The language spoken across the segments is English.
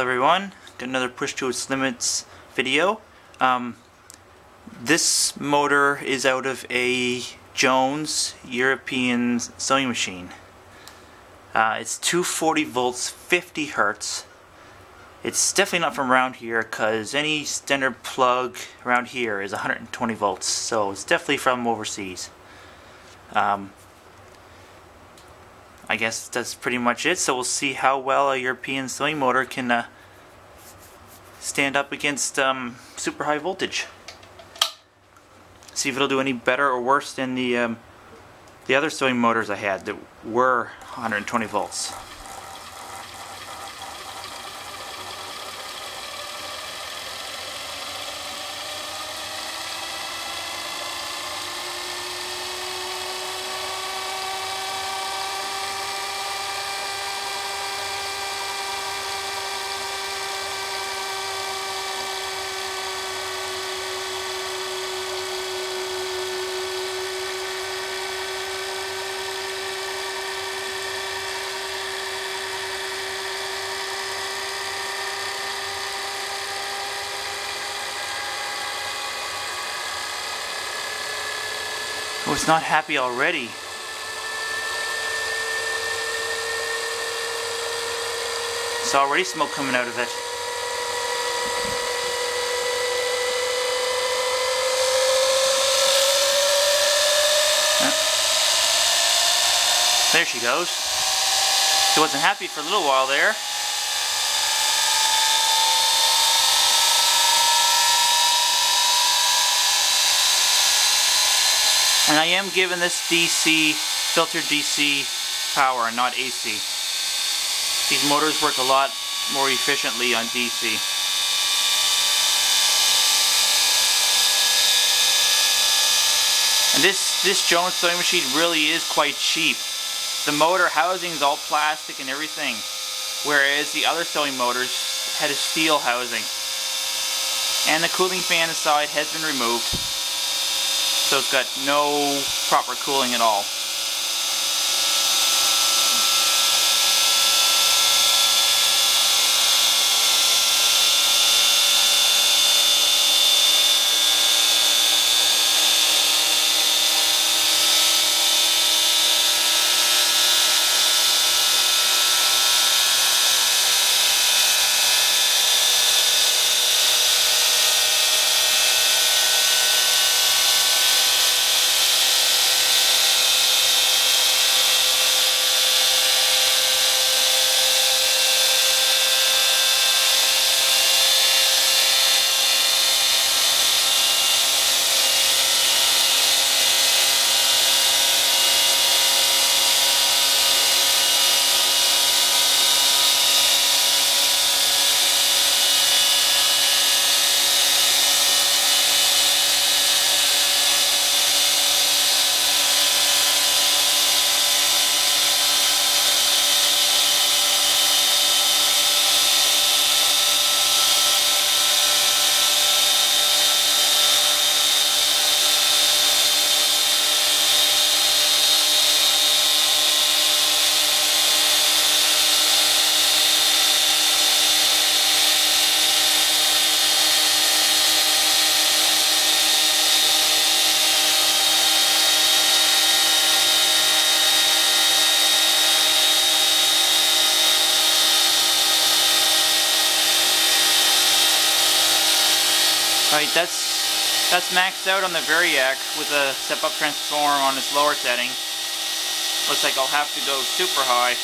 Hello everyone, got another push to its limits video. Um, this motor is out of a Jones European sewing machine. Uh, it's 240 volts, 50 hertz. It's definitely not from around here because any standard plug around here is 120 volts, so it's definitely from overseas. Um, I guess that's pretty much it. So we'll see how well a European sewing motor can uh, stand up against um, super high voltage. See if it'll do any better or worse than the um, the other sewing motors I had that were 120 volts. Oh, it's not happy already. It's already smoke coming out of it. There she goes. She wasn't happy for a little while there. And I am giving this DC, filtered DC power and not AC. These motors work a lot more efficiently on DC. And this, this Jones sewing machine really is quite cheap. The motor housing is all plastic and everything, whereas the other sewing motors had a steel housing. And the cooling fan inside has been removed so it's got no proper cooling at all. Right, that's that's maxed out on the Variac with a step-up transform on its lower setting. Looks like I'll have to go super high.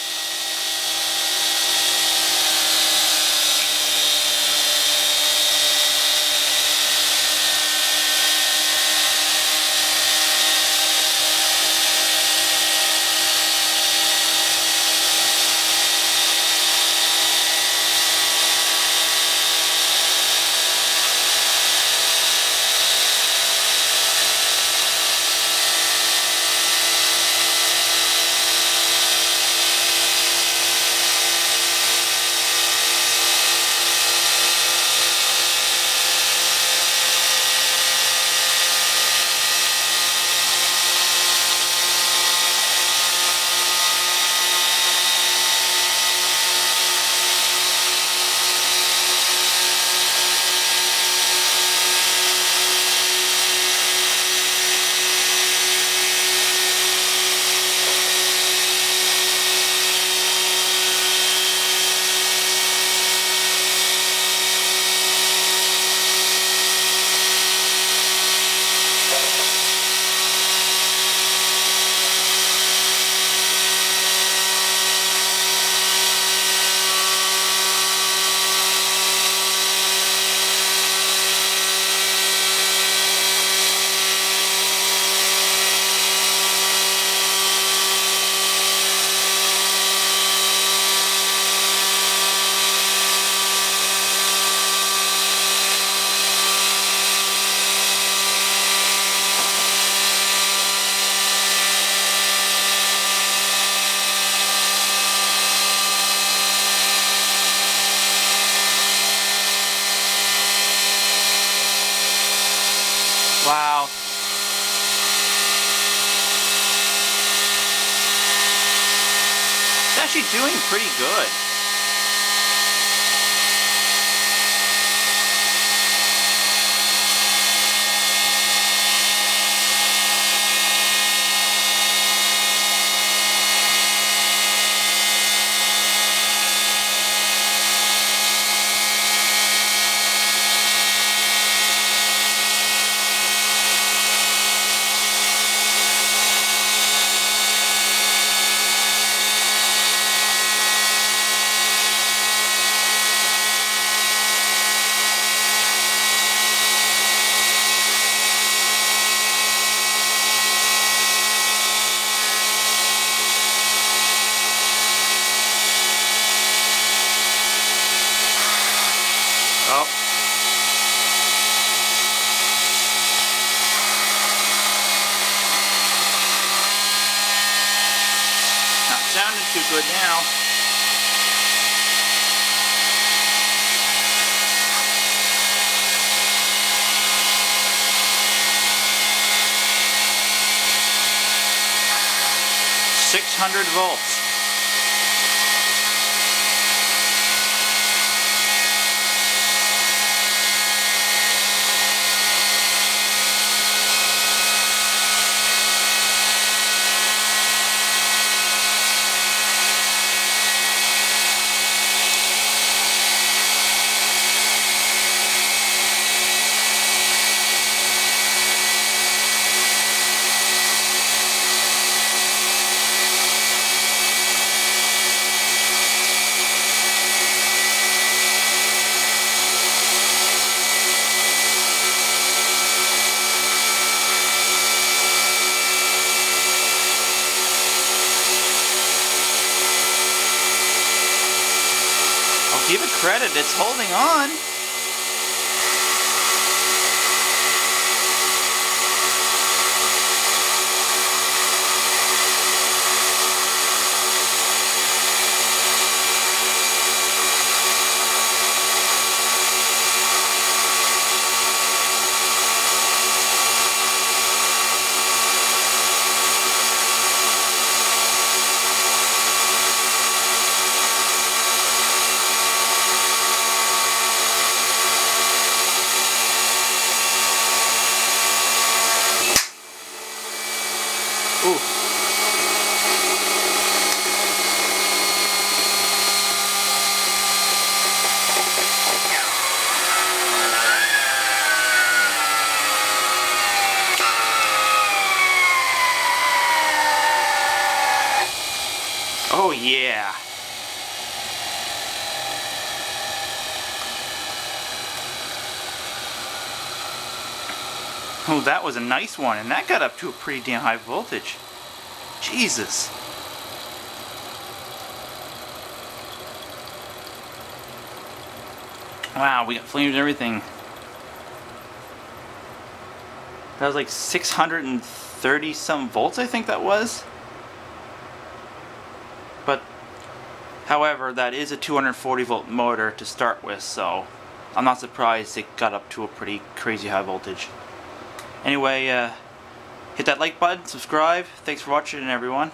actually doing pretty good. Too good now. Six hundred volts. Credit, it's holding on. Yeah. Oh, that was a nice one, and that got up to a pretty damn high voltage. Jesus. Wow, we got flames and everything. That was like 630 some volts, I think that was. However, that is a 240 volt motor to start with, so I'm not surprised it got up to a pretty crazy high voltage. Anyway, uh, hit that like button, subscribe. Thanks for watching, everyone.